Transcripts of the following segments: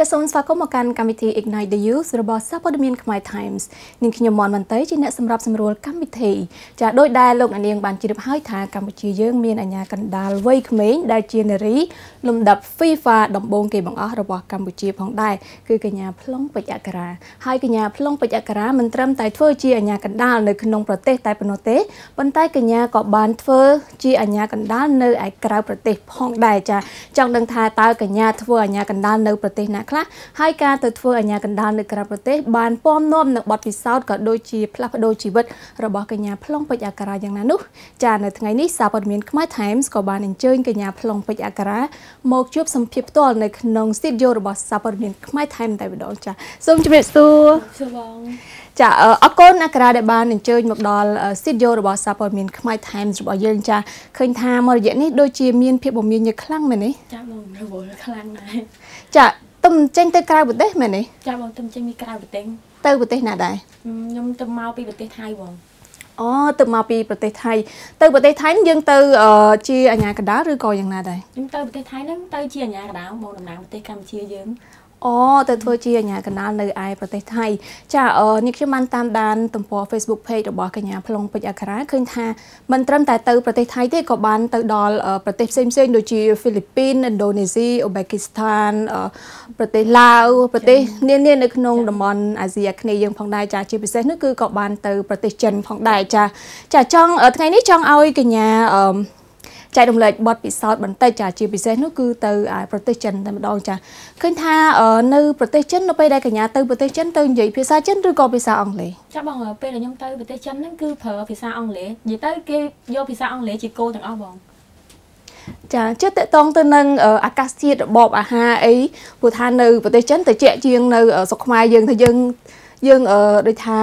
ចាសសូមស្វាគមន៍មកកាន់កម្មវិធី Ignite the Youth របស់សារព័ត៌មានខ្មែរ Times នាងខ្ញុំមនមន្ត្រីជាអ្នកសម្របសម្រួលកម្មវិធីចាសដោយដែលលោកនាងបានជ្រាបហើយថាកម្ពុជាយើងមានអាញាកណ្ដាលវ័យក្មេងដែលជានារីលំដាប់ FIFA ដំបូងគេបង្អស់របស់កម្ពុជាផងដែរគឺកញ្ញាផ្លុងពេជ្រអក្សរាហើយកញ្ញាផ្លុងពេជ្រអក្សរាមិនត្រឹមតែធ្វើជាអាញាកណ្ដាលនៅក្នុងប្រទេសតែប៉ុណ្ណោះទេប៉ុន្តែកញ្ញាក៏បានធ្វើជាអាញាកណ្ដាលនៅឯក្រៅប្រទេសផងដែរចាសចង់ដឹងថាតើកញ្ញាធ្វើអាញាកណ្ដាលនៅប្រទេសណាខ្លះហើយការទៅធ្វើអាញាកណ្ដាលនៅក្រៅប្រទេសបានពំនាំនឹងបទពិសោធន៍ក៏ដូចជាផ្លាស់ប្ដូរជីវិតរបស់កញ្ញាផ្លុងពេជ្រអក្សរាយ៉ាងណានោះចានៅថ្ងៃនេះសារព័ត៌មានខ្មែរ Times ក៏បានអញ្ជើញកញ្ញាផ្លុងពេជ្រអក្សរាមកជួបសម្ភារផ្ទាល់នៅក្នុង studio របស់សារព័ត៌មានខ្មែរ Times តែម្ដងចាសូមជម្រាបសួរសួរបងចាអរគុណអក្សរាដែលបានអញ្ជើញមកដល់ studio របស់សារព័ត៌មានខ្មែរ Times របស់យើងចាឃើញថាមករយៈនេះដូចជាមានភាពមមាញឹកខ្លាំងមែនទេចាបងរវល់ខ្លាំងដែរចា ទំចេញទៅក្រៅប្រទេសមែនទេចាបងទំចេញពីក្រៅប្រទេសទៅប្រទេសណាដែរខ្ញុំទៅមកពីប្រទេសថៃបងអូទៅមកពីប្រទេសថៃទៅប្រទេសថៃយើងទៅជាអាញាកណ្ដាលឬក៏យ៉ាងណាដែរខ្ញុំទៅប្រទេសថៃហ្នឹងទៅជាអាញាកណ្ដាលបងតំណាងប្រទេសកម្ពុជាយើង អូទៅធ្វើជាអាញាកណ្ដាលនៅឯប្រទេសថៃចាអឺនេះខ្ញុំបានតាមដានទំព័រ Facebook Page របស់កញ្ញាផ្លុងពេជ្រអក្សរាឃើញថាមិនត្រឹមតែទៅប្រទេសថៃទេក៏បានទៅដល់ប្រទេសផ្សេងផ្សេងដូចជាហ្វីលីពីនឥណ្ឌូនេស៊ីអូបេគីស្ថានប្រទេសឡាវប្រទេសនានានៅក្នុងតំបន់អាស៊ីអាគ្នេយ៍យើងផងដែរចាជាពិសេសនោះគឺក៏បានទៅប្រទេសចិនផងដែរចាចាចង់ថ្ងៃនេះចង់ឲ្យកញ្ញាអឺ ចែករំលែកបទពិសោធន៍បន្តិចចាជាពិសេសនោះគឺទៅប្រទេសចិនតែម្ដងចាឃើញថានៅប្រទេសចិននៅពេលដែលកញ្ញាទៅប្រទេសចិនទៅនិយាយភាសាចិនឬក៏ភាសាអង់គ្លេសចាបងពេលដែលខ្ញុំទៅប្រទេសចិនហ្នឹងគឺប្រើភាសាអង់គ្លេសនិយាយទៅគេយកភាសាអង់គ្លេសជាគោលទាំងអស់បងចាជិតតកតងទៅនឹងអាកាសធាតុរបបអាហារអីព្រោះថានៅប្រទេសចិនទៅជាក់ជាងនៅស្រុកខ្មែរយើងថាយើងយើងដូចថា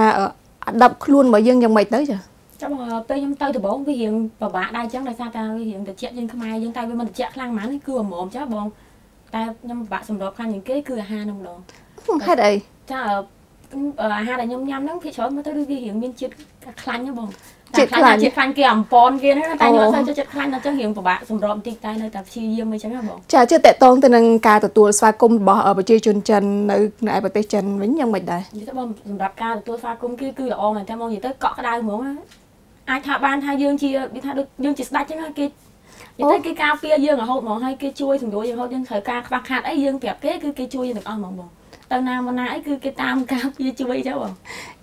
អាដាប់ខ្លួនរបស់យើងយ៉ាងម៉េចទៅចា ចាំពេលខ្ញុំទៅដំបងវារៀងពិបាកដែរអញ្ចឹងដោយសារតែវារៀងត្រជាក់យើងខ្មែរយើងតែវាមិនត្រជាក់ខ្លាំងហ្មងគឺអាម៉មចាបងតែខ្ញុំពិបាកសម្របខ្លាំងជាងគេគឺអាហារនោះម្ដងហេតុអីចាអាហារដែលខ្ញុំញ៉ាំហ្នឹងភាគច្រើនមើលទៅវារៀងមានជាតិខ្លាញ់ហ៎បងជាតិខ្លាញ់ជាតិខ្លាញ់គេអំប៉ុនគេហ្នឹងតែខ្ញុំអត់សូវចូលចិត្តខ្លាញ់ដល់ចឹងរៀងពិបាកសម្របបន្តិចតែនៅតែព្យាយាមអីចឹងហ៎បងចាជឿតកតងទៅនឹងការទទួលស្វាគមន៍របស់ប្រជាជនចិននៅនៅឯប្រទេសចិនវិញយ៉ាងម៉េចដែរនិយាយទៅបងសម្រាប់ការទទួលស្វាគមន៍គឺគឺល្អមែនតើមកនិយាយទៅកក់ក្ដៅហ្មង អាចថាបានថាយើងជាវាថាដូចយើងជាស្ដេចចឹងគេនិយាយទៅគេការពារយើងរហូតហ្មងហើយគេជួយសម្រួលយើងរហូតយើងត្រូវការខ្វះខាតអីយើងប្រាប់គេគឺគេជួយយើងទាំងអស់ហ្មងបងទៅណាមកណាអីគឺគេតាមការពារជួយចឹងបង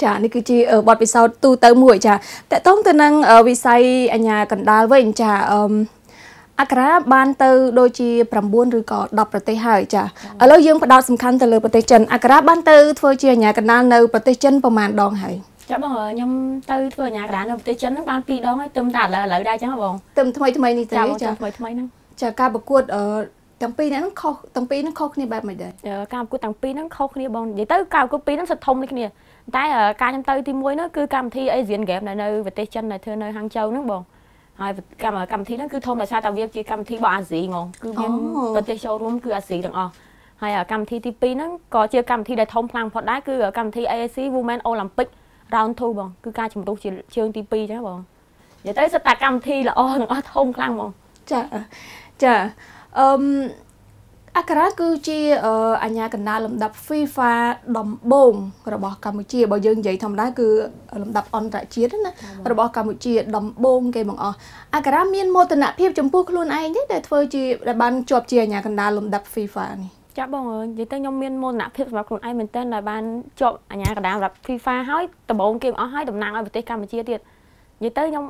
ចានេះគឺជាបទពិសោធន៍ទូទៅមួយចាតកតងទៅនឹងវិស័យអញ្ញាកណ្ដាលវិញចាអឺអក្សរាបានទៅដូចជា9ឬក៏10ប្រទេសហើយចាឥឡូវយើងផ្ដោតសំខាន់ទៅលើប្រទេសចិនអក្សរាបានទៅធ្វើជាអញ្ញាកណ្ដាលនៅប្រទេសចិនប្រហែលដងហើយ ចាបងខ្ញុំទៅធ្វើអាញាកដាននៅប្រទេសចិនហ្នឹងបាន2ដងហើយទឹមតែឥឡូវឥឡូវដែរចឹងបងទឹមថ្មីថ្មីនេះទេចាថ្មីថ្មីហ្នឹងចាការប្រកួតអឺទាំងពីរហ្នឹងខុសទាំងពីរហ្នឹងខុសគ្នាបែបម៉េចដែរការប្រកួតទាំងពីរហ្នឹងខុសគ្នាបងនិយាយទៅការប្រកួតពីរហ្នឹងសិតធំដូចគ្នាតែការខ្ញុំទៅទី1ហ្នឹងគឺកម្មវិធី Asian Game នៅនៅប្រទេសចិនដែលធ្វើនៅហាងជូវហ្នឹងបងហើយកម្មកម្មវិធីហ្នឹងគឺធំដោយសារតែវាជាកម្មវិធីរបស់អាស៊ីហ្មងគឺមានប្រទេសចូលរួមគឺអាស៊ីទាំងអស់ហើយកម្មវិធីទី2ហ្នឹងក៏ជាកម្មវិធីដែលធំខ្លាំងបំផុតដែរគឺកម្មវិធី AAC Women Olympic round 2បងគឺការជំរុះជាជើងទី2ចឹងបងនិយាយទៅសិតតែកម្មវិធីល្អទាំងអស់ធំខ្លាំងបងចាចាអឺអក្សរាគឺជាអាញាកណ្ដាលលំដាប់ FIFA ដំបូងរបស់កម្ពុជាបើយើងនិយាយធម្មតាគឺលំដាប់អន្តរជាតិណារបស់កម្ពុជាដំបូងគេបង្អស់អក្សរាមានមោទនភាពចំពោះខ្លួនឯងទេដែលធ្វើជាដែលបានជាប់ជាអាញាកណ្ដាលលំដាប់ FIFA នេះ ចាបងនិយាយទៅខ្ញុំមានមោទនភាពសម្រាប់ខ្លួនឯងមែនទែនដែលបានជាប់អាញាកណ្ដាលសម្រាប់ FIFA ហើយដំបូងគេអស់ហើយតំណាងឲ្យប្រទេសកម្ពុជាទៀតនិយាយទៅខ្ញុំ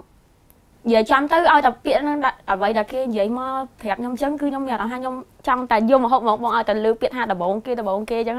និយាយចាំទៅឲ្យតែពាក្យហ្នឹងអ្វីដែលគេនិយាយមកប្រាប់ខ្ញុំអញ្ចឹងគឺខ្ញុំមានអារម្មណ៍ថាខ្ញុំចង់តែយកមកហូបមកបងឲ្យតែលើពាក្យថាដំបូងគេដំបូងគេអញ្ចឹង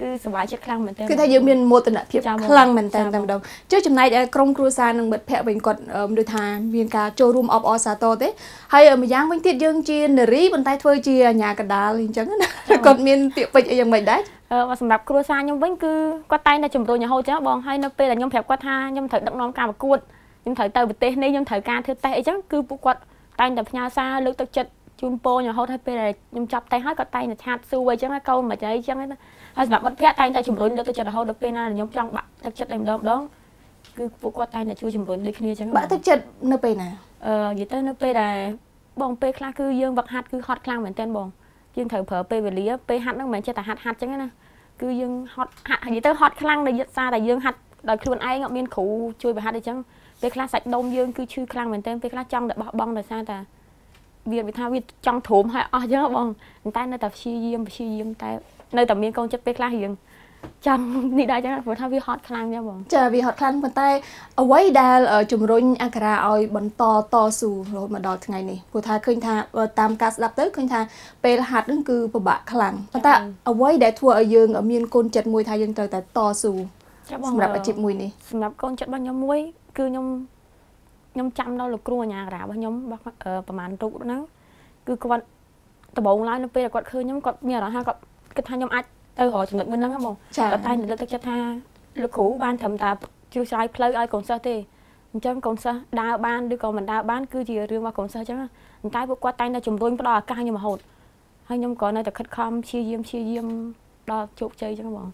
គឺសប្បាយចិត្តខ្លាំងមែនទែនគឺថាយើងមានមោទនភាពខ្លាំងមែនទែនតែម្ដងចុះចំណែកក្រុមគ្រួសារនិងមិត្តភ័ក្តិវិញគាត់ដូចថាមានការចូលរួមអបអរសាទរទេហើយម្យ៉ាងវិញទៀតយើងជានារីប៉ុន្តែធ្វើជាអាញាកដាលអញ្ចឹងណាគាត់មានពាក្យពេចន៍អីយ៉ាងម៉េចដែរអឺសម្រាប់គ្រួសារខ្ញុំវិញគឺគាត់តែងតែជំរុញរហូតចឹងបងហើយនៅពេលដែលខ្ញុំប្រាប់គាត់ថាខ្ញុំត្រូវដឹកនាំការប្រកួតខ្ញុំត្រូវទៅប្រទេសនេះខ្ញុំត្រូវការធ្វើតេស្តអីចឹងគឺពួកគាត់តែងតែផ្ញើសារលើកទឹកចិត្ត ជូនពររហូតហើយពេលដែលខ្ញុំចាប់តេស្តហើយគាត់តែងតែឆាតសួរអីចឹងកូនមកអីចឹងណាហើយសម្រាប់មិត្តភ័ក្តិតែងតែជំរុញលើកទឹកចិត្តរហូតដល់ពេលណាខ្ញុំចង់បាក់ទឹកចិត្តតែម្ដងម្ដងគឺពួកគាត់តែងតែជួយជំរុញដូចគ្នាចឹងបាក់ទឹកចិត្តនៅពេលណាអឺនិយាយទៅនៅពេលដែលបងពេលខ្លះគឺយើងវឹកហាត់គឺហត់ខ្លាំងមែនទែនបងយើងត្រូវប្រើពេលវេលាពេលហាត់ហ្នឹងមិនមែនចេះតែហាត់ហាត់ចឹងណាគឺយើងហត់ហាត់និយាយទៅហត់ខ្លាំងដែលយត់សារតែយើងហាត់ដោយខ្លួនឯងអត់មានគ្រូជួយបង្ហាត់អីចឹងពេលខ្លះសាច់ដុំយើងគឺឈឺខ្លាំងមែនទែនពេលខ្លះចង់តែបោះបង់ដោយសារតែ វាវាថាវាចង់ទ្រាំឲ្យអស់ចឹងបងតែនៅតែព្យាយាមព្យាយាមតែ នៅតែមានកូនចិត្តពេលខ្លះយើងចង់នេះដែរចឹងព្រោះថាវាហត់ខ្លាំងចឹងបងចាវាហត់ខ្លាំងប៉ុន្តែអ្វីដែលជំរុញអក្សរាឲ្យបន្តតស៊ូរហូតមកដល់ថ្ងៃនេះព្រោះថាឃើញថាតាមការស្ដាប់ទៅឃើញថាពេលហាត់ហ្នឹងគឺពិបាកខ្លាំងប៉ុន្តែអ្វីដែលធ្វើឲ្យយើងមានកូនចិត្តមួយថាយើងត្រូវតែតស៊ូសម្រាប់អាជីពមួយនេះសម្រាប់កូនចិត្តរបស់ខ្ញុំមួយគឺខ្ញុំ ខ្ញុំចាំដល់លោកគ្រូអាញាការបស់ខ្ញុំរបស់ប្រហែលរូបហ្នឹងគឺគាត់ដំបូងឡើយនៅពេលគាត់ឃើញខ្ញុំគាត់មានអារម្មណ៍ថាគាត់គិតថាខ្ញុំអាចទៅរកចំណុចមួយហ្នឹងបងគាត់តែលើកទឹកចិត្តថាលោកគ្រូបានត្រឹមតែជ្រួសឆ្លើយផ្លូវឲ្យកូនសិស្សទេអញ្ចឹងកូនសិស្សដើរបានឬក៏មិនដើរបានគឺជារឿងរបស់កូនសិស្សអញ្ចឹងតែពួកគាត់តែងតែជំរុញផ្ដល់ឱកាសខ្ញុំរហូតហើយខ្ញុំក៏នៅតែខិតខំព្យាយាមព្យាយាមដល់ជោគជ័យអញ្ចឹងបង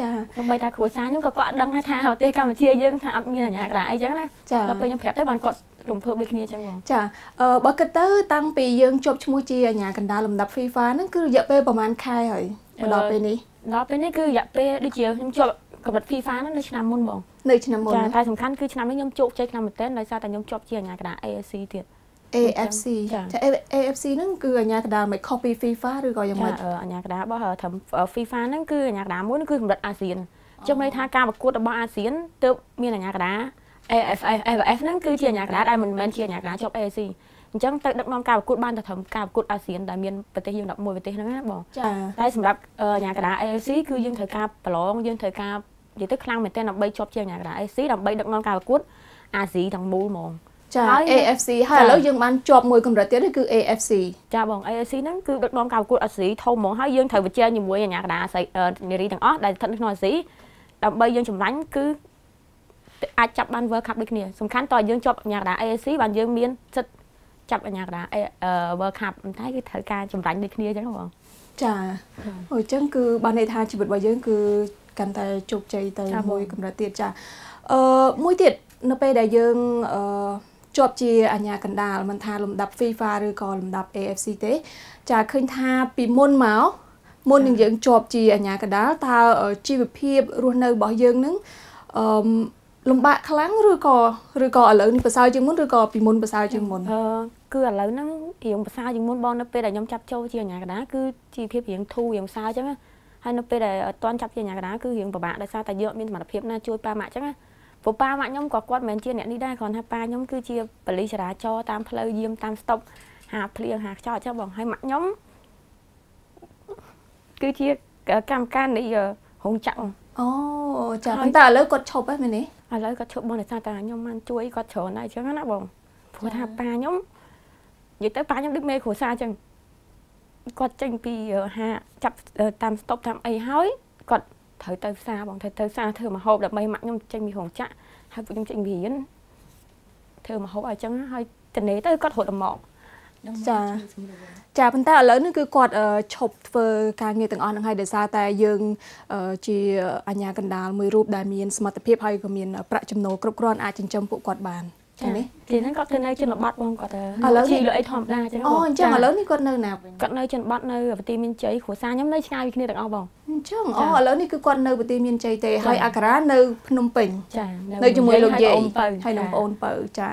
ចាដើម្បីតែគ្រួសារខ្ញុំក៏គាត់ដឹងថាប្រទេសកម្ពុជាយើងថាអត់មានអាញាក្រៅអីចឹងណាចាដល់ពេលខ្ញុំប្រាប់ទៅបានគាត់រំភើបដូចគ្នាចឹងបងចាអឺបើគិតទៅតាំងពីយើងជាប់ឈ្មោះជាអាញាកណ្ដាលលំដាប់ FIFA ហ្នឹងគឺរយៈពេលប្រហែលខែហើយមកដល់ពេលនេះដល់ពេលនេះគឺរយៈពេលដូចជាខ្ញុំជាប់កម្រិត FIFA ហ្នឹងនៅឆ្នាំមុនបងនៅឆ្នាំមុនចាតែសំខាន់គឺឆ្នាំនេះខ្ញុំជោគជ័យខ្លាំងមែនទែនដោយសារតែខ្ញុំជាប់ជាអាញាកណ្ដាល AFC ទៀត AFC ចា AFC ហ្នឹងគឺអាញាកដាលមិន copy FIFA ឬក៏យ៉ាងម៉េចអាញាកដាលរបស់ត្រឹម FIFA ហ្នឹងគឺអាញាកដាលមួយគឺកម្រិតអាស៊ានចុះន័យថាការប្រកួតរបស់អាស៊ានទើបមានអាញាកដា AFF AFF ហ្នឹងគឺជាអាញាកដាដែលមិនមែនជាអាញាកដាជាប់ AAC អញ្ចឹងទៅដឹកនាំការប្រកួតបានតែត្រឹមការប្រកួតអាស៊ានដែលមានប្រទេសយើង11ប្រទេសហ្នឹងណាបងចាតែសម្រាប់អាញាកដា AAC គឺយើងត្រូវការប្រឡងយើងត្រូវការនិយាយទៅខ្លាំងមែនទែនដើម្បីជាប់ជាអាញាកដា AAC ដើម្បីដឹកនាំការប្រកួតអាស៊ីទាំងមូលហ្មង ចា AFC ហើយឥឡូវយើងបានជាប់មួយកម្រិតទៀតគឺ AFC ចាបង AFC ហ្នឹងគឺដឹកនាំការប្រកួតអាស៊ីធំហ្មងហើយយើងត្រូវប្រជែងជាមួយអាញាកដាអាស៊ីនារីទាំងអស់ដែលស្ថិតនៅក្នុងអាស៊ីដើម្បីយើងចម្រាញ់គឺអាចចាប់បាន World Cup ដូចគ្នាសំខាន់តើយើងជាប់អាញាកដា AFC បានយើងមានសិទ្ធចាប់អាញាកដា World Cup តែគឺត្រូវការចម្រាញ់ដូចគ្នាអញ្ចឹងបងចាអូអញ្ចឹងគឺបានន័យថាជីវិតរបស់យើងគឺកាន់តែជោគជ័យទៅមួយកម្រិតទៀតចាអឺមួយទៀតនៅពេលដែលយើងអឺ ជាប់ជាអាញាកណ្ដាលមិនថាលំដាប់ FIFA ឬក៏លំដាប់ AFC ទេចាឃើញថាពីមុនមកមុននឹងយើងជាប់ជាអាញាកដាលតើជីវភាពរស់នៅរបស់យើងនឹងអឺលំបាកខ្លាំងឬក៏ឬក៏ឥឡូវនេះប្រសើរជាងមុនឬក៏ពីមុនប្រសើរជាងមុនអឺគឺឥឡូវហ្នឹងរៀងប្រសើរជាងមុនបងនៅពេលដែលខ្ញុំចាប់ចូលជាអាញាកដាគឺជីវភាពរៀងធូររៀងសើអញ្ចឹងហើយនៅពេលដែលអត់ទាន់ចាប់ជាអាញាកដាគឺរៀងពិបាកដោយសារតែយើងអត់មានសមត្ថភាពណាជួយប៉ាម៉ាក់អញ្ចឹងណា ព្រោះប៉ាម៉ាក់ខ្ញុំក៏គាត់មិនមែនជាអ្នកនេះដែរគ្រាន់ថាប៉ាខ្ញុំគឺជាបលិចរាចរតាមផ្លូវយាមតាមស្តុបហាភ្លៀងហាខ្យល់អញ្ចឹងបងហើយម៉ាក់ខ្ញុំគឺជាកម្មការនៃរោងចក្រអូចាប៉ុន្តែឥឡូវគាត់ឈប់ហើយមែនទេឥឡូវគាត់ឈប់បងដោយសារតែខ្ញុំបានជួយគាត់ច្រើនហើយអញ្ចឹងណាបងព្រោះថាប៉ាខ្ញុំនិយាយទៅប៉ាខ្ញុំដូចមេគ្រួសារអញ្ចឹងគាត់ចេញពីហាចាប់តាមស្តុបតាមអីហើយគាត់ ត្រូវទៅផ្សារបងត្រូវទៅផ្សារធ្វើម្ហូបដើម្បីម៉ាក់ខ្ញុំចេញពីរោងចក្រហើយពួកខ្ញុំចេញពីរៀនធ្វើម្ហូបឲ្យអញ្ចឹងហើយតនេទៅគាត់រត់មកចាចាប៉ុន្តែឥឡូវនេះគឺគាត់ឈប់ធ្វើការងារទាំងអស់ហ្នឹងហើយដោយសារតែយើងជាអាញាកណ្ដាលមួយរូបដែលមានសមត្ថភាពហើយក៏មានប្រាក់ចំណូលគ្រប់គ្រាន់អាចចិញ្ចឹមពួកគាត់បានចានេះទីហ្នឹងគាត់ទៅនៅជនបទបងគាត់ឥឡូវជីលអីធម្មតាអញ្ចឹងអូអញ្ចឹងឥឡូវនេះគាត់នៅណាគាត់នៅជនបទនៅប្រទេសមានជ័យគ្រួសារខ្ញុំនៅឆ្ងាយពីគ្នាទាំងអស់បងអញ្ចឹងអូឥឡូវនេះគឺគាត់នៅប្រទេសមានជ័យទេហើយអាការ៉ានៅភ្នំពេញចានៅជាមួយលោកយាយហើយនឹងបងអូនបើចា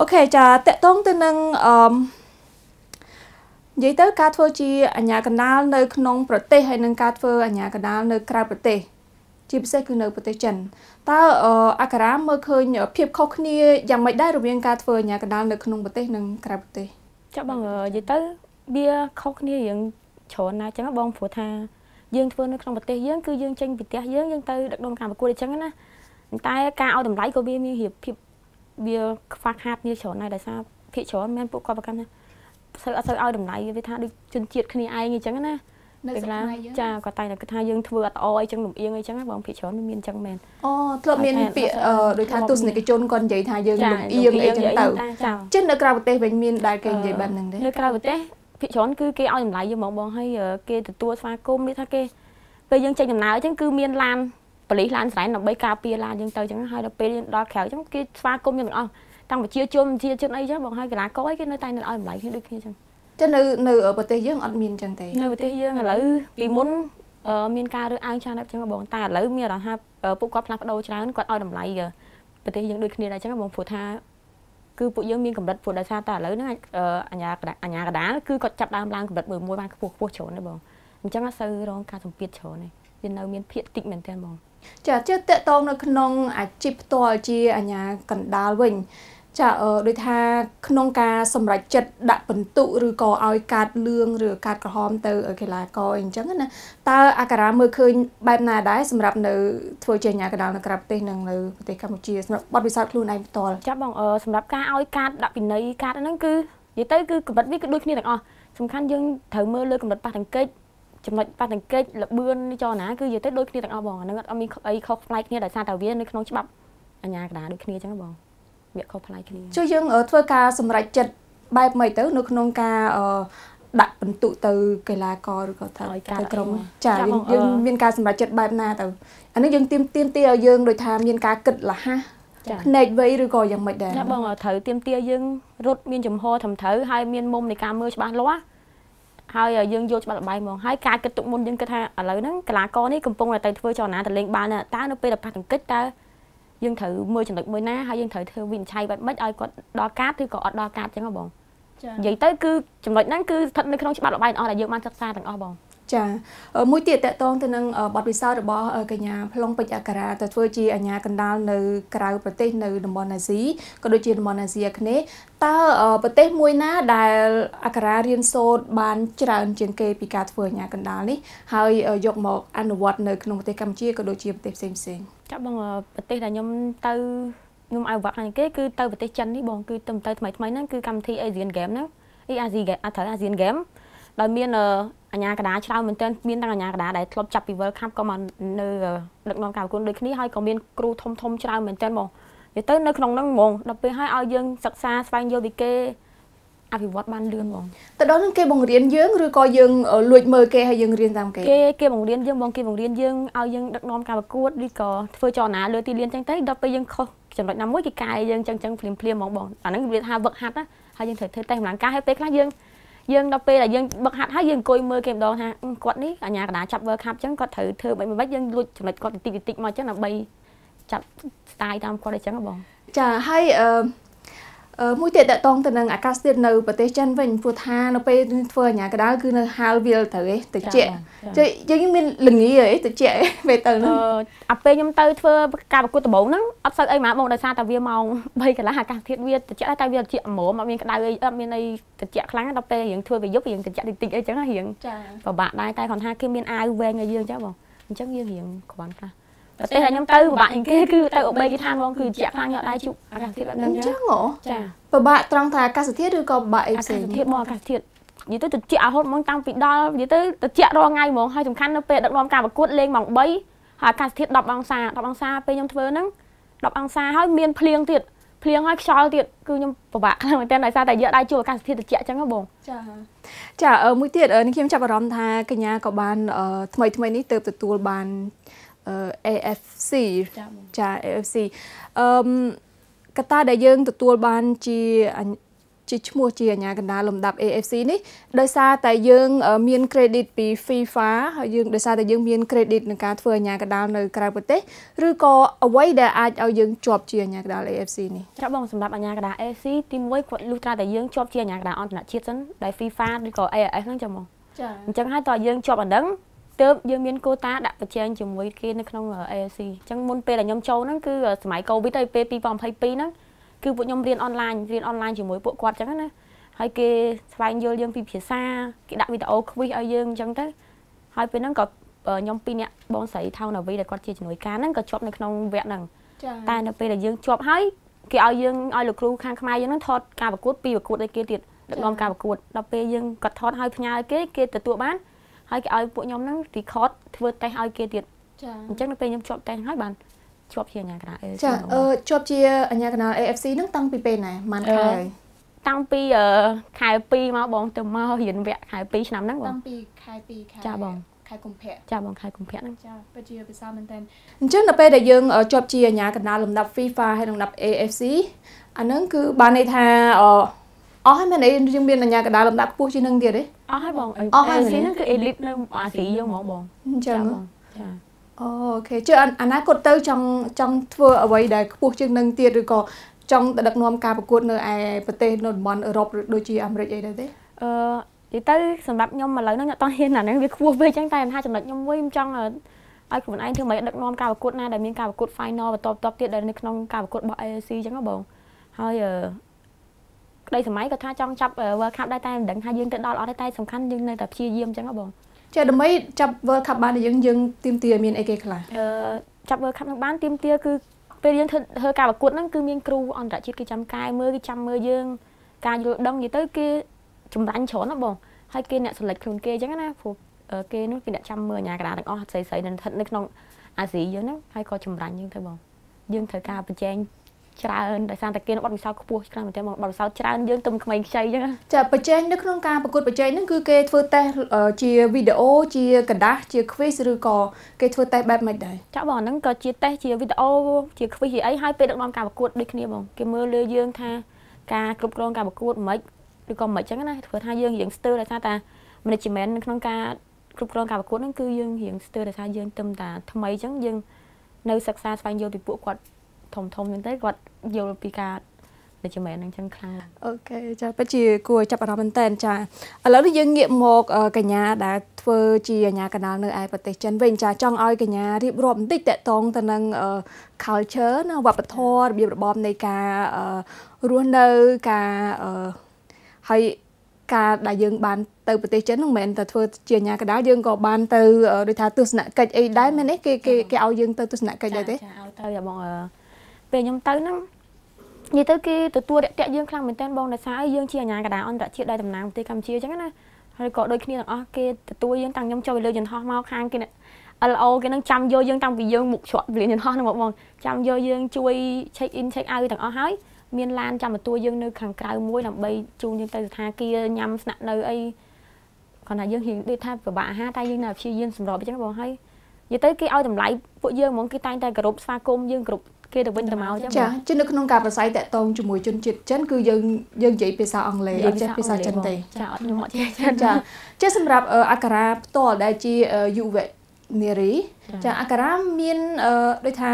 អូខេចាតកតងទៅនឹងអឺនិយាយទៅការធ្វើជាអាញាកណ្ដាលនៅក្នុងប្រទេសហើយនឹងការធ្វើអាញាកណ្ដាលនៅក្រៅប្រទេសជាពិសេសគឺនៅប្រទេសចិនតើអក្សរាមើលឃើញភាពខុសគ្នាយ៉ាងម៉េចដែររវាងការធ្វើអាញាកណ្ដាលនៅក្នុងប្រទេសនិងក្រៅប្រទេសចាបងនិយាយទៅវាខុសគ្នារៀងច្រើនណាស់ចឹងបងព្រោះថា យើងធ្វើនៅក្នុងប្រទេសយើងគឺយើងចេញពីផ្ទះយើងយើងទៅដឹកនាំការប្រកួតអញ្ចឹងណាតែការឲ្យតម្លៃក៏វាមានរៀបភាពវាខ្វះខាតគ្នាច្រើនដែរដោយសារភាគច្រើនមែនពួកគាត់ប្រកាន់ថាសូវអត់សូវឲ្យតម្លៃវាថាដូចជនជាតិគ្នាឯងអញ្ចឹងណានៅស្រុកខ្មែរយើងចាគាត់តែគាត់ថាយើងធ្វើអត់ល្អអីចឹងលំអៀងអីចឹងបងភាគច្រើនមានអញ្ចឹងមែនអូធ្លាប់មានពាក្យដូចថាទស្សនិកជនគាត់និយាយថាយើងលំអៀងអីចឹងទៅចិននៅក្រៅប្រទេសវិញមានដែលគេនិយាយបែបហ្នឹងទេនៅក្រៅប្រទេស ភាគច្រើនគឺគេឲ្យតម្លៃយើងហ្មងបងហើយគេទទួលស្វាគមន៍នេះថាគេពេលយើងចេញដំណើរអញ្ចឹងគឺមានឡានប៉ូលីសឡានស្រែដើម្បីការពារឡានយើងទៅអញ្ចឹងហើយដល់ពេលដល់ក្រៅអញ្ចឹងគេស្វាគមន៍យើងទាំងអស់តាំងប្រជាជនប្រជាជនអីចឹងបងហើយកីឡាករអីគេនៅតែនៅឲ្យតម្លៃគ្នាដូចគ្នាអញ្ចឹងអចានៅនៅប្រទេសយើងអត់មានចឹងទេនៅប្រទេសយើងឥឡូវពីមុនមានការរើសអើងច្រើនណាស់ចឹងបងតែឥឡូវមានអារម្មណ៍ថាពួកគាត់ផ្លាស់ប្ដូរច្រើនគាត់ឲ្យតម្លៃប្រទេសយើងដូចគ្នាដែរចឹងបងព្រោះថា គឺពួកយើងមានកម្រិតព្រោះដោយសារតែឥឡូវហ្នឹងអញ្ញាអញ្ញាកដាលគឺគាត់ចាប់ដើមឡើងកម្រិតមួយមួយបានខ្ពស់ខ្ពស់ច្រើនទេបងអញ្ចឹងអត់សូវរងការសម្ពាធច្រើនទេវានៅមានភាកតិចមែនទែនបងចាជឿតកតងនៅក្នុងអាជីពផ្ទាល់ជាអាញាកណ្ដាលវិញ ចាអឺដូចថាក្នុងការសម្រេចចិត្តដាក់បន្ទុកឬក៏ឲ្យកាតលឿងឬកាតក្រហមទៅកីឡាករអីចឹងណាតើអាការ៉ាមើលឃើញបែបណាដែរសម្រាប់នៅធ្វើជាអាញាកណ្ដាលនៅក្រៅប្រទេសនិងនៅប្រទេសកម្ពុជាសម្រាប់បទពិសោធន៍ខ្លួនឯងផ្ទាល់ចាបងអឺសម្រាប់ការឲ្យកាតដាក់ពិន័យកាតហ្នឹងគឺនិយាយទៅគឺកម្រិតវាគឺដូចគ្នាទាំងអស់សំខាន់យើងត្រូវមើលលើកម្រិតប៉ះទង្គិចចំណុចប៉ះទង្គិចលបឿនចរណាគឺនិយាយទៅដូចគ្នាទាំងអស់បងអាហ្នឹងអត់មានអីខុសប្លែកគ្នាដោយសារតែវានៅក្នុងច្បាប់អញ្ញាកណ្ដាលដូចគ្នាអញ្ចឹងបង វាខុសប្លែកគ្នាជួយយើងធ្វើការសម្រេចចិត្តបែបម៉េចទៅ នៅក្នុងការដាក់បន្ទុកទៅកីឡាករឬក៏ថាទៅក្រុមចាយើងមានការសម្រេចចិត្តបែបណាទៅអានេះយើងទៀមទៀមទីឲ្យយើងដូចថាមានការគិតលះភ្នែកវៃឬក៏យ៉ាងម៉េចដែរចាបងត្រូវទៀមទាយើងរត់មានចំហត្រឹមត្រូវហើយមានមុំនៃការមើលច្បាស់លាស់ហើយយើងយកច្បាប់លបាយមកហើយការគិតទុកមុនយើងគិតថាឥឡូវហ្នឹងកីឡាករនេះកំពុងតែទៅធ្វើចលនាទៅលេងបាល់តើនៅពេលដែលប៉ះទង្គិចតើ យើងត្រូវមើលចំណុចមួយណាហើយយើងត្រូវធ្វើវិនិច្ឆ័យបែបម៉េចឲ្យគាត់ដល់កាតឬក៏អត់ដល់កាតចឹងហ៎បងចានិយាយទៅគឺចំណុចហ្នឹងគឺស្ថិតនៅក្នុងច្បាប់លបាយអស់ដែលយើងបានសិក្សាទាំងអស់បង ចាមួយទៀតតកតងទៅនឹងបទពិសោធន៍របស់កញ្ញាផ្លុងពេជ្រអក្សរាទៅធ្វើជាអាញាកណ្ដាលនៅក្រៅប្រទេសនៅតំបន់អាស៊ីក៏ដូចជាតំបន់អាស៊ីអាគ្នេយ៍តើប្រទេសមួយណាដែលអក្សរារៀនសូត្របានច្រើនជាងគេពីការធ្វើអាញាកណ្ដាលនេះហើយយកមកអនុវត្តនៅក្នុងប្រទេសកម្ពុជាក៏ដូចជាប្រទេសផ្សេងផ្សេងចាបងប្រទេសដែលខ្ញុំទៅខ្ញុំឲ្យវត្តខាងគេគឺទៅប្រទេសចិននេះបងគឺទៅទៅថ្មីថ្មីហ្នឹងគឺកម្មវិធី Asian Game ហ្នឹងអី Asia Game អត់ត្រូវ Asian Game ដោយមានអញ្ញាកដាច្រើនមែនទែនមានទាំងអញ្ញាកដាដែលធ្លាប់ចាប់ពី World Cup ក៏មកនៅដឹកនាំការប្រកួតដូចគ្នាហើយក៏មានគ្រូធំធំច្រើនមែនទែនបងនិយាយទៅនៅក្នុងហ្នឹងហ្មងដល់ពេលឲ្យឲ្យយើងសិក្សាស្វែងយល់ពីគេអភិវឌ្ឍបានលឿនបងទៅដល់នឹងគេបង្រៀនយើងឬក៏យើងលួចមើលគេហើយយើងរៀនតាមគេគេគេបង្រៀនយើងបងគេបង្រៀនយើងឲ្យយើងដឹកនាំការប្រកួតឬក៏ធ្វើចលនាលើទីលានចឹងទៅដល់ពេលយើងខុសចំណុចណាមួយគេកាយយើងចឹងចឹងភ្លាមភ្លាមហ្មងបងអាហ្នឹងវាថាវឹកហាត់ណាហើយយើងត្រូវធ្វើតេស្តកម្លាំងកាយហើយពេលខ្លះយើង យើងដល់ពេលដែលយើងបឹកហាត់ហើយយើងអង្គុយមើលគេម្ដងថាគាត់នេះអាញាកណ្ដាចាប់ World Cup ចឹងគាត់ត្រូវធ្វើមិនមិនយើងលួចចំណុចគាត់តិចតិចមកចឹងដើម្បីចាប់ style តាមគាត់អញ្ចឹងបងចាហើយអឺ មួយទៀតតកតងទៅនឹងអាកាសធាតុនៅប្រទេសចិនវិញព្រោះថានៅពេលធ្វើអាញាកដាលគឺនៅហាលវាលទៅឯងតិចយើងមានលងាឯងតិចឯងពេលទៅហ្នឹងអាពេលខ្ញុំទៅធ្វើការប្រកួតដំបូងហ្នឹងអត់សូវអីហ្មងបងដោយសារតែវាម៉ោង3កន្លះអាកាសធាតុវាតិចតែវាតិចហ្មងអត់មានក្តៅអីអត់មានអីតិចខ្លាំងដល់ពេលរៀងធ្វើវាយប់រៀងតិចតិចអីចឹងរៀងពិបាកដែរតែគាត់ថាគេមានអាវវែងឲ្យយើងចឹងបងអញ្ចឹងយើងរៀងក្បាន់ខ្លះ ប្រទេសដែលខ្ញុំទៅពិបាកជាងគេគឺទៅអូបេគីឋានហ្មងគឺជាក់ខ្លាំងយកដៃជុកអាកាសធាតុបែបហ្នឹងអញ្ចឹងហ៎ចាពិបាកត្រង់ថាអាកាសធាតុឬក៏ពិបាកអីផ្សេងអាកាសធាតុមកអាកាសធាតុនិយាយទៅត្រជាក់រហូតហ្មងតាំងពីដល់និយាយទៅត្រជាក់រាល់ថ្ងៃហ្មងហើយសំខាន់នៅពេលដឹកនាំការប្រកួតលេងម៉ោង3ហើយអាកាសធាតុ10អង្សា10អង្សាពេលខ្ញុំធ្វើហ្នឹង10អង្សាហើយមានភ្លៀងទៀតភ្លៀងហើយខ្យល់ទៀតគឺខ្ញុំពិបាកខ្លាំងមែនទែនដោយសារតែយកដៃជួបអាកាសធាតុត្រជាក់អញ្ចឹងហ៎បងចាចាមួយទៀតនេះខ្ញុំចាប់អារម្មណ៍ថាកញ្ញាក៏បានថ្មីថ្មីនេះទៅទទួលបាន AFC ចា AFC អឺកត្តាដែលយើងទទួលបានជាជាឈ្មោះជាអាញាកណ្ដាលលំដាប់ AFC នេះដោយសារតែយើងមាន credit ពី FIFA ហើយយើងដោយសារតែយើងមាន credit ក្នុងការធ្វើអាញាកណ្ដាលនៅក្រៅប្រទេសឬក៏អ្វីដែលអាចឲ្យយើងជាប់ជាអាញាកណ្ដាល AFC នេះចាបងសម្រាប់អាញាកណ្ដាល AFC ទី1គាត់លុះត្រាតែយើងជាប់ជាអាញាកណ្ដាលអន្តរជាតិសិនដែល FIFA ឬក៏ AFF ហ្នឹងចាបងចាអញ្ចឹងហើយតើយើងជាប់អាហ្នឹង ទើបយើងមានកូតាដាក់ប្រជែងជាមួយគេនៅក្នុង AFC អញ្ចឹងមុនពេលដែលខ្ញុំចូលហ្នឹងគឺសម័យ Covid ហើយពេល2022ហ្នឹងគឺពួកខ្ញុំរៀនអនឡាញរៀនអនឡាញជាមួយពួកគាត់អញ្ចឹងណាហើយគេស្វែងយល់យើងពីភាសាគេដាក់វីដេអូ quiz ឲ្យយើងអញ្ចឹងទៅហើយពេលហ្នឹងក៏ខ្ញុំពីរនាក់បងស្រីថៅនាវីដែលគាត់ជាជំនួយការហ្នឹងក៏ជាប់នៅក្នុងវគ្គហ្នឹងតែនៅពេលដែលយើងជាប់ហើយគេឲ្យយើងឲ្យលោកគ្រូខាងខ្មែរយើងហ្នឹងថតការប្រកួតពីប្រកួតឲ្យគេទៀតដឹកនាំការប្រកួតដល់ពេលយើងគាត់ថតឲ្យផ្ញើគេគេទទួលបាន ហើយគេឲ្យពួកខ្ញុំហ្នឹង record ធ្វើតេស្តឲ្យគេទៀតចាអញ្ចឹងនៅពេលខ្ញុំជាប់តេស្តហើយបានជាប់ជាអាជ្ញាកណ្ដាល AFC ចាអឺជាប់ជាអាជ្ញាកណ្ដាល AFC ហ្នឹងតាំងពីពេលណាប៉ុន្មានខែតាំងពីខែ2មកបងទៅមករៀនវគ្គខែ2ឆ្នាំហ្នឹងបងតាំងពីខែ2ខែចាបងខែកុម្ភៈចាបងខែកុម្ភៈហ្នឹងចាពិតជាពិសាមែនតើអញ្ចឹងដល់ពេលដែលយើងជាប់ជាអាជ្ញាកណ្ដាលលំដាប់ FIFA ហើយលំដាប់ AFC អាហ្នឹងគឺបានន័យថាអ អស់ហើយមែនអីយើងមានអាញាកដាលលំដាប់ខ្ពស់ជាងនឹងទៀតទេអស់ហើយបងអស់ហើយហ្នឹងគឺ elite នៅអាស៊ីយើងហ្មងបងអញ្ចឹងចាអូខេជឿអនាគតទៅចង់ចង់ធ្វើអ្វីដែលខ្ពស់ជាងនឹងទៀតឬក៏ចង់ដឹកនាំការប្រកួតនៅឯប្រទេសនៅតំបន់អឺរ៉ុបដូចជាអាមេរិកអីដែរទេអឺនិយាយទៅសម្រាប់ខ្ញុំឥឡូវហ្នឹងអត់តហ៊ានអាហ្នឹងវាខ្ពស់ពេកអញ្ចឹងតែថាចំណុចខ្ញុំមួយខ្ញុំចង់ឲ្យខ្លួនឯងធ្វើមិនដឹកនាំការប្រកួតណាដែលមានការប្រកួត final បន្តបន្តទៀតដែលនៅក្នុងការប្រកួតរបស់ AFC អញ្ចឹងបងហើយ ក្តីសម័យក៏ថាចង់ចាប់ World Cup ដែរតែមិនដឹងថាយើងទៅដល់អត់ទេតែសំខាន់យើងនៅតែព្យាយាមអញ្ចឹងបងចាដើម្បីចាប់ World Cup បានយើងយើងទៀមទាមានអីគេខ្លះអឺចាប់ World Cup នឹងបានទៀមទាគឺពេលយើងធ្វើការប្រកួតហ្នឹងគឺមានគ្រូអន្តរជាតិគេចាំកែមើលគេចាំមើលយើងការយល់ដឹងនិយាយទៅគេចម្រាញ់ច្រើនណាបងហើយគេអ្នក select ខ្លួនគេអញ្ចឹងណាព្រោះគេនោះគេអ្នកចាំមើលអាញាកដាទាំងអស់ស្រីស្រីនៅស្ថិតនៅក្នុងអាស៊ីយើងហ្នឹងហើយក៏ចម្រាញ់យើងទៅបងយើងត្រូវការបញ្ចេញ ច្រើនដោយសារតែគេនៅបទពិសោធន៍ខ្ពស់ខ្លាំងមែនទែនបងបទពិសោធន៍ច្រើនយើងទុំក្មេងខ្ចីអញ្ចឹងចាបញ្ចេញនៅក្នុងការប្រកួតបញ្ចេញហ្នឹងគឺគេធ្វើតេស្តជាវីដេអូជាกระดาษជា quiz ឬក៏គេធ្វើតេស្តបែបម៉េចដែរចាបងហ្នឹងក៏ជាតេស្តជាវីដេអូជា quiz ជាអីហើយពេលដឹកនាំការប្រកួតដូចគ្នាបងគេមើលលើយើងថាការគ្រប់គ្រងការប្រកួតមិនឬក៏មិនអញ្ចឹងណាធ្វើថាយើងរៀងស្ទើរដោយសារតែ management ក្នុងការគ្រប់គ្រងការប្រកួតហ្នឹងគឺយើងរៀងស្ទើរដោយសារយើងទឹមតាថ្មីអញ្ចឹងយើងនៅសិក្សាស្វែងយល់ពីពួកគាត់ ធំធំហ្នឹងទៅគាត់យល់ពីការដូចជាមែនហ្នឹងចឹងខ្លាំងអូខេចាពិតជាគួរចាប់អារម្មណ៍មែនតើចាឥឡូវនេះយើងងាកមកកញ្ញាដែលធ្វើជាអាញាកណ្ដាលនៅឯប្រទេសចិនវិញចាចង់ឲ្យកញ្ញារៀបរាប់បន្តិចតកតងទៅនឹង culture ណាវប្បធម៌របៀបរបបនៃការរស់នៅការហើយការដែលយើងបានទៅប្រទេសចិនហ្នឹងមិនមែនតែធ្វើជាអាញាកដាលយើងក៏បានទៅដូចថាទស្សនកិច្ចអីដែរមែនទេគេគេគេឲ្យយើងទៅទស្សនកិច្ចដែរទេចាឲ្យទៅបង ពេលខ្ញុំទៅហ្នឹងនិយាយទៅគេទទួលរាក់ទាក់យើងខ្លាំងមែនទែនបងដោយសារយើងជាអាញាកដាលអន្តរជាតិដែលតំណាងប្រទេសកម្ពុជាអញ្ចឹងណាហើយក៏ដូចគ្នាទាំងអស់គេទទួលយើងតាំងខ្ញុំចូលទៅលើយន្តហោះមកខាងគេ LO គេនឹងចាំយកយើងតាំងពីយើងមុខជ្រក់វិលានយន្តហោះហ្នឹងមកបងចាំយកយើងជួយ check in check out ទាំងអស់ហើយមានឡានចាំទទួលយើងនៅខាងក្រៅមួយដើម្បីជូនយើងទៅស្ថានភាពញ៉ាំស្នាក់នៅអីគាត់ថាយើងរៀងដូចថាពិបាកអាហារតែយើងនៅព្យាយាមសម្របអញ្ចឹងបងហើយនិយាយទៅគេឲ្យតម្លៃពួកយើងហ្មងគេតែងតែគោរពស្វាគមន៍យើងគ្រប់ គេទៅវិញទៅមកអញ្ចឹងចាជានៅក្នុងការប្រស័យតាក់ទងជាមួយជនជាតិចិនគឺយើងយើងនិយាយភាសាអង់គ្លេសអត់ចេះភាសាចិនទេចាអត់ខ្ញុំអត់ចេះចិនចាចាសម្រាប់អក្សរាផ្ទាល់ដែលជាយុវនារីចាអក្សរាមានដូចថា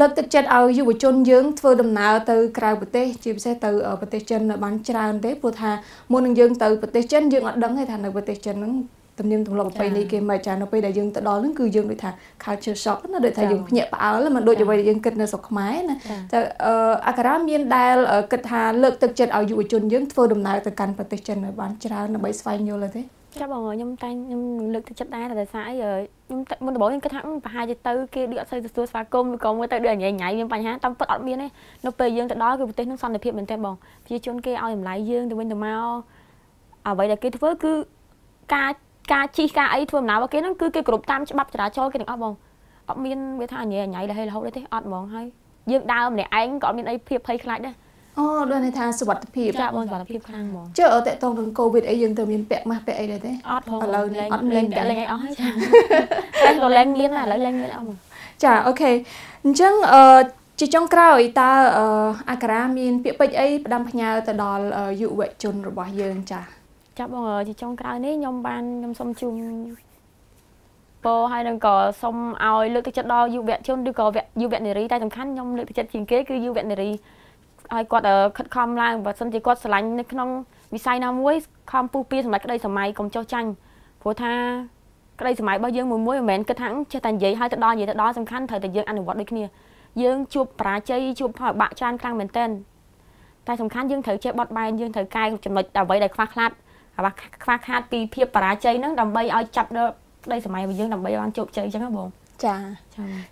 លើកទឹកចិត្តឲ្យយុវជនយើងធ្វើដំណើរទៅក្រៅប្រទេសជាពិសេសទៅប្រទេសចិនបានច្រើនទេព្រោះថាមុននឹងយើងទៅប្រទេសចិនយើងអត់ដឹងទេថានៅប្រទេសចិនហ្នឹង ទំនៀមទម្លាប់ប្រពៃណីគេមកចានៅពេលដែលយើងទៅដល់ហ្នឹងគឺយើងដូចថា culture shock ណាដូចថាយើងភ្ញាក់ផ្អើលមិនដូចអ្វីដែលយើងគិតនៅស្រុកខ្មែរណាតែអក្សរាមានដែលគិតថាលើកទឹកចិត្តឲ្យយុវជនយើងធ្វើដំណើរទៅកាន់ប្រទេសចិនឲ្យបានច្រើនដើម្បីស្វែងយល់ទេចាបងខ្ញុំតែខ្ញុំលើកទឹកចិត្តដែរតែដោយសារអីខ្ញុំមុនដំបូងខ្ញុំគិតថាប្រហែលជាទៅគេដូចអត់សូវទទួលស្វាគមន៍ឬក៏មើលទៅដូចញ៉ៃញ៉ៃមានបញ្ហាតាមពិតអត់មានទេនៅពេលយើងទៅដល់គឺប្រទេសនឹងសន្តិភាពមែនទេបងប្រជាជនគេឲ្យតម្លៃយើងទៅវិញទៅមកអ្វីដែលគេធ្វើគឺការ ការជិះការអីធ្វើដំណើររបស់គេហ្នឹងគឺគេគ្រប់តាមច្បាប់ចរាចរណ៍គេទាំងអស់បងអត់មានវាថាញ៉ៃញ៉ៃរហេរហូតទេអត់ហ្មងហើយយើងដើរម្នាក់ឯងក៏អត់មានអីភាពភ័យខ្លាចដែរអូដូចន័យថាសុវត្ថិភាពចាបងសុវត្ថិភាពខ្លាំងហ្មងជឿតកតងនឹងកូវីដអីយើងទៅមានពាក់ម៉ាស់ពាក់អីដែរទេអត់ផងឥឡូវនេះអត់មានពាក់លេងអីអស់ហើយចាតែក៏លេងមានឥឡូវលេងមានអស់ហ្មងចាអូខេអញ្ចឹងអឺជាចុងក្រោយតើអាការ៉ាមានពាក្យពេចន៍អីផ្ដាំផ្ញើទៅដល់យុវជនរបស់យើងចា ចាប់បងជាចុងក្រោយនេះខ្ញុំបានខ្ញុំសូមជូនពរហើយនឹងក៏សូមឲ្យលើកទឹកចិត្តដល់យុវជនឬក៏យុវនារីតែសំខាន់ខ្ញុំលើកទឹកចិត្តជាងគេគឺយុវនារីឲ្យគាត់ខិតខំឡើងបើសិនជាគាត់ស្រឡាញ់នៅក្នុងវិស័យណាមួយខំពុះពៀសម្រាប់ក្តីសម័យកុំចោះចាញ់ព្រោះថាក្តីសម័យរបស់យើងមួយមួយមិនមែនគិតថាចេះតែនិយាយឲ្យទៅដល់និយាយទៅដល់សំខាន់ត្រូវតែយើងអនុវត្តដូចគ្នាយើងជួបបរាជ័យជួបផលបាក់ច្រើនខ្លាំងមែនទែនតែសំខាន់យើងត្រូវចេះបត់បែនយើងត្រូវកែចំណុចអ្វីដែលខ្វះខាត ខ្វះខាតពីភាពបរាជ័យហ្នឹងដើម្បីឲ្យចាប់ដល់ក្តីសម័យរបស់យើងដើម្បីបានជោគជ័យអញ្ចឹងណាបងចា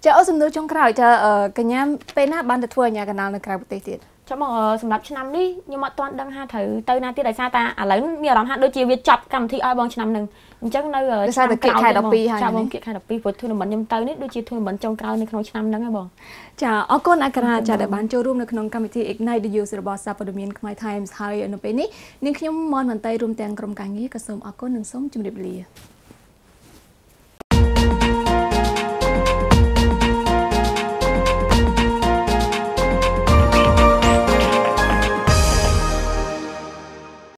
ចាអូសំណួរចុងក្រោយចាកញ្ញាពេលណាបានទៅធ្វើអាញាកណ្ដាលនៅក្រៅប្រទេសទៀត ចាំមកសម្រាប់ឆ្នាំនេះខ្ញុំអត់ទាន់ដឹងថាត្រូវទៅណាទៀតដោយសារតែឥឡូវមានអារម្មណ៍ថាដូចជាវាចាប់កម្មវិធីឲ្យបងឆ្នាំនឹងអញ្ចឹងនៅឆ្នាំក្រោយខែ12ហើយចាំបងគៀកខែ12ព្រោះ tournament ខ្ញុំទៅនេះដូចជា tournament ចុងក្រោយនៅក្នុងឆ្នាំហ្នឹងហ៎បងចាអរគុណអក្សរាចាដែលបានចូលរួមនៅក្នុងកម្មវិធី Ignite the Youth របស់សាព័ត៌មានខ្មែរ Times ហើយនៅពេលនេះនាងខ្ញុំមនមន្ត្រីរួមទាំងក្រុមការងារក៏សូមអរគុណនិងសូមជម្រាបលា